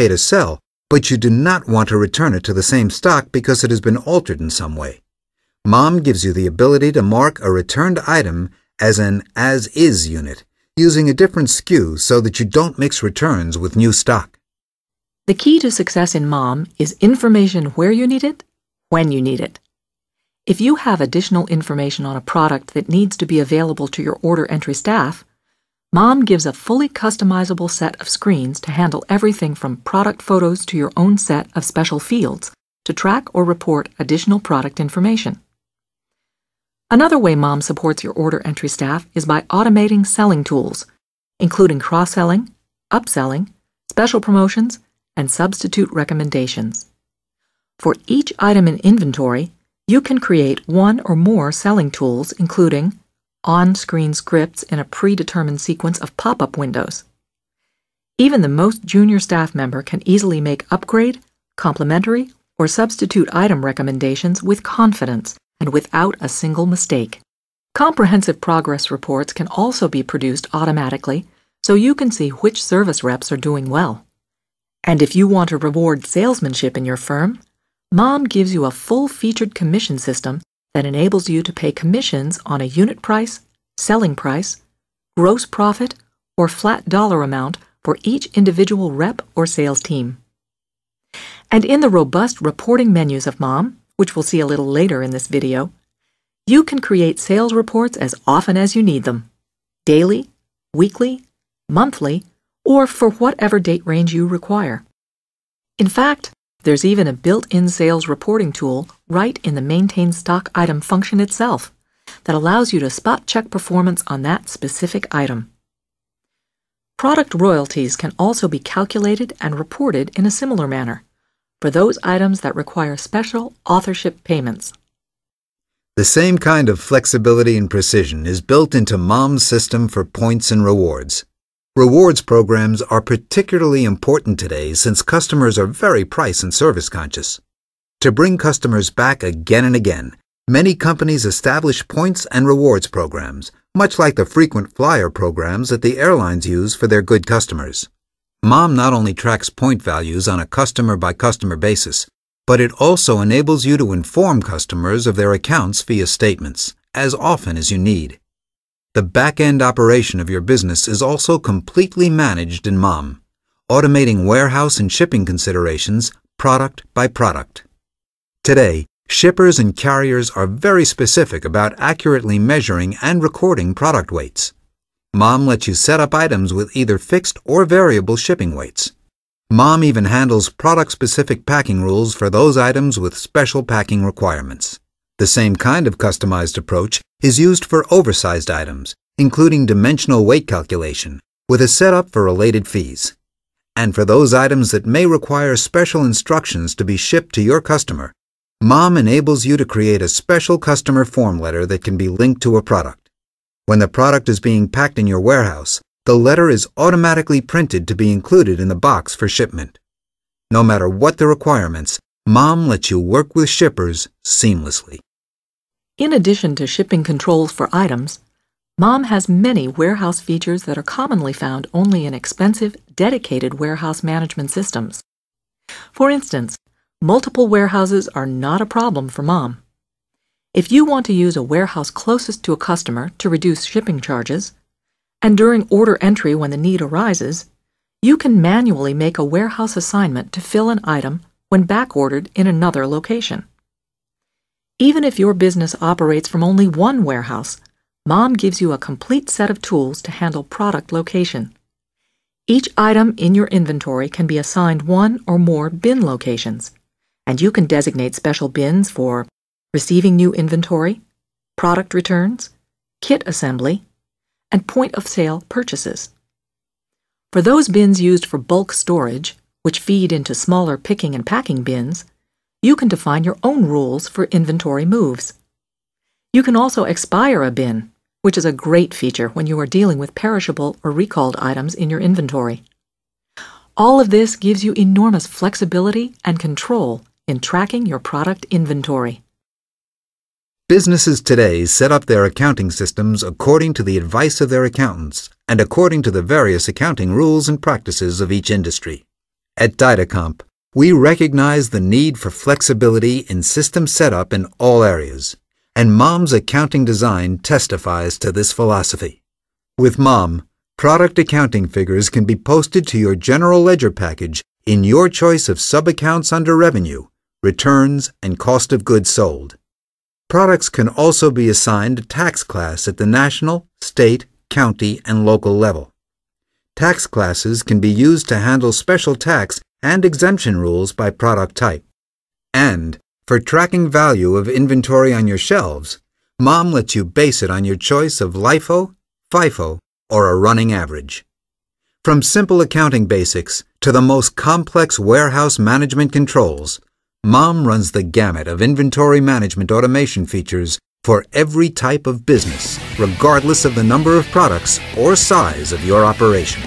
okay to sell, but you do not want to return it to the same stock because it has been altered in some way. Mom gives you the ability to mark a returned item as an as is unit, using a different SKU so that you don't mix returns with new stock. The key to success in MOM is information where you need it, when you need it. If you have additional information on a product that needs to be available to your order entry staff, Mom gives a fully customizable set of screens to handle everything from product photos to your own set of special fields to track or report additional product information. Another way Mom supports your order entry staff is by automating selling tools, including cross selling, upselling, special promotions, and substitute recommendations. For each item in inventory, you can create one or more selling tools, including on-screen scripts in a predetermined sequence of pop-up windows. Even the most junior staff member can easily make upgrade, complementary, or substitute item recommendations with confidence and without a single mistake. Comprehensive progress reports can also be produced automatically so you can see which service reps are doing well. And if you want to reward salesmanship in your firm, Mom gives you a full-featured commission system that enables you to pay commissions on a unit price, selling price, gross profit, or flat dollar amount for each individual rep or sales team. And in the robust reporting menus of MOM, which we'll see a little later in this video, you can create sales reports as often as you need them, daily, weekly, monthly, or for whatever date range you require. In fact, there's even a built-in sales reporting tool right in the Maintain Stock Item function itself that allows you to spot check performance on that specific item. Product royalties can also be calculated and reported in a similar manner for those items that require special authorship payments. The same kind of flexibility and precision is built into MOM's system for points and rewards. Rewards programs are particularly important today since customers are very price and service conscious. To bring customers back again and again, many companies establish points and rewards programs, much like the frequent flyer programs that the airlines use for their good customers. MOM not only tracks point values on a customer by customer basis, but it also enables you to inform customers of their accounts via statements, as often as you need. The back-end operation of your business is also completely managed in MOM, automating warehouse and shipping considerations product by product. Today, shippers and carriers are very specific about accurately measuring and recording product weights. MOM lets you set up items with either fixed or variable shipping weights. MOM even handles product-specific packing rules for those items with special packing requirements. The same kind of customized approach is used for oversized items, including dimensional weight calculation, with a setup for related fees. And for those items that may require special instructions to be shipped to your customer, MOM enables you to create a special customer form letter that can be linked to a product. When the product is being packed in your warehouse, the letter is automatically printed to be included in the box for shipment. No matter what the requirements, MOM lets you work with shippers seamlessly. In addition to shipping controls for items, MOM has many warehouse features that are commonly found only in expensive, dedicated warehouse management systems. For instance, multiple warehouses are not a problem for MOM. If you want to use a warehouse closest to a customer to reduce shipping charges, and during order entry when the need arises, you can manually make a warehouse assignment to fill an item when backordered in another location. Even if your business operates from only one warehouse, Mom gives you a complete set of tools to handle product location. Each item in your inventory can be assigned one or more bin locations, and you can designate special bins for receiving new inventory, product returns, kit assembly, and point of sale purchases. For those bins used for bulk storage, which feed into smaller picking and packing bins, you can define your own rules for inventory moves. You can also expire a bin, which is a great feature when you are dealing with perishable or recalled items in your inventory. All of this gives you enormous flexibility and control in tracking your product inventory. Businesses today set up their accounting systems according to the advice of their accountants and according to the various accounting rules and practices of each industry. At Dydacomp, we recognize the need for flexibility in system setup in all areas, and MOM's accounting design testifies to this philosophy. With MOM, product accounting figures can be posted to your general ledger package in your choice of sub-accounts under revenue, returns, and cost of goods sold. Products can also be assigned a tax class at the national, state, county, and local level. Tax classes can be used to handle special tax and exemption rules by product type. And for tracking value of inventory on your shelves, Mom lets you base it on your choice of LIFO, FIFO, or a running average. From simple accounting basics to the most complex warehouse management controls, Mom runs the gamut of inventory management automation features for every type of business, regardless of the number of products or size of your operation.